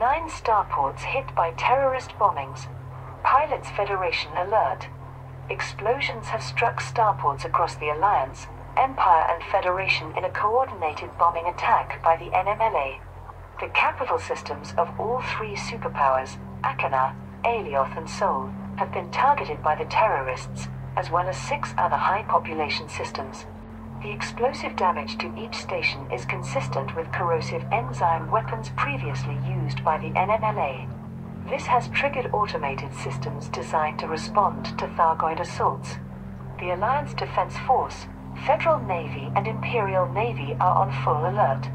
Nine starports hit by terrorist bombings. Pilots Federation alert. Explosions have struck starports across the Alliance, Empire and Federation in a coordinated bombing attack by the NMLA. The capital systems of all three superpowers, Achenar, Alioth and Sol, have been targeted by the terrorists, as well as six other high population systems. The explosive damage to each station is consistent with corrosive enzyme weapons previously used by the NMLA. This has triggered automated systems designed to respond to Thargoid assaults. The Alliance Defense Force, Federal Navy, and Imperial Navy are on full alert.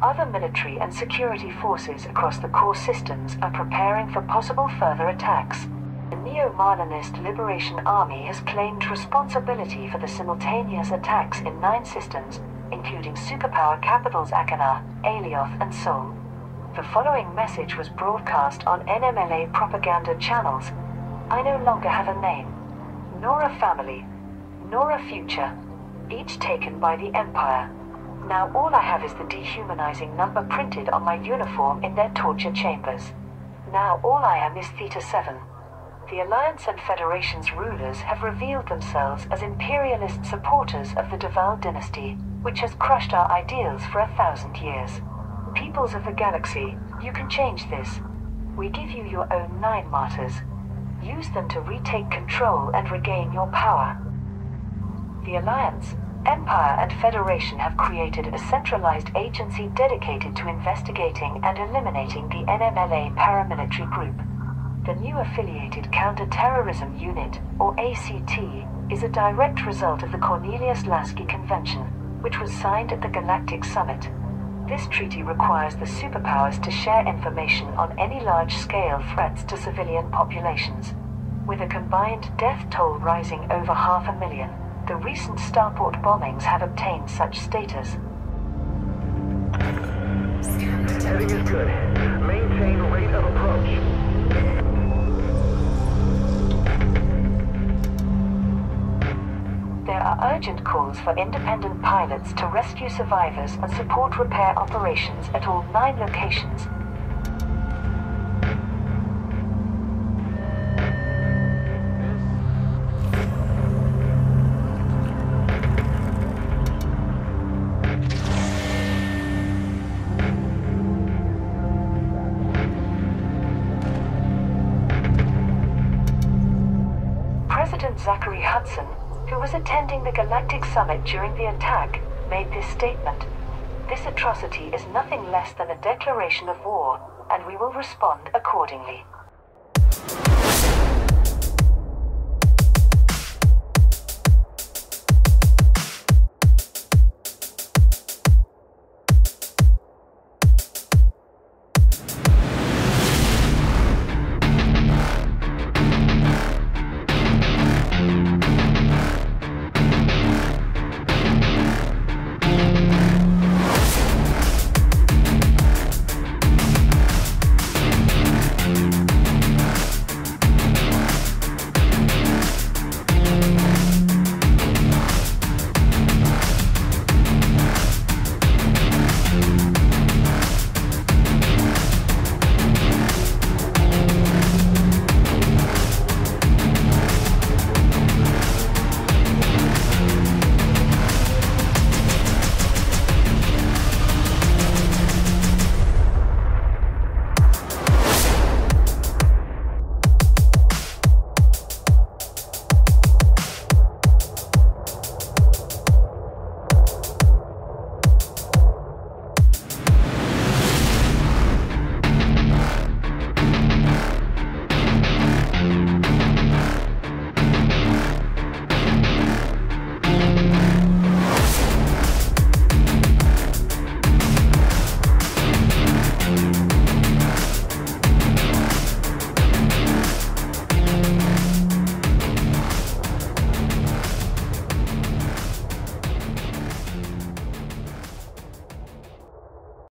Other military and security forces across the core systems are preparing for possible further attacks. The Neo-Marlinist Liberation Army has claimed responsibility for the simultaneous attacks in nine systems, including superpower capitals Achenar, Alioth, and Sol. The following message was broadcast on NMLA propaganda channels. I no longer have a name, nor a family, nor a future, each taken by the Empire. Now all I have is the dehumanizing number printed on my uniform in their torture chambers. Now all I am is Theta 7. The Alliance and Federation's rulers have revealed themselves as imperialist supporters of the Duval dynasty, which has crushed our ideals for a thousand years. Peoples of the galaxy, you can change this. We give you your own nine martyrs. Use them to retake control and regain your power. The Alliance, Empire, and Federation have created a centralized agency dedicated to investigating and eliminating the NMLA paramilitary group. The new affiliated Counter-Terrorism Unit, or ACT, is a direct result of the Cornelius Lasky Convention, which was signed at the Galactic Summit. This treaty requires the superpowers to share information on any large-scale threats to civilian populations. With a combined death toll rising over half a million, the recent starport bombings have obtained such status. Heading is good. Maintain rate of approach. Urgent calls for independent pilots to rescue survivors and support repair operations at all nine locations. President Zachary Hudson, who was attending the Galactic Summit during the attack, made this statement. This atrocity is nothing less than a declaration of war, and we will respond accordingly.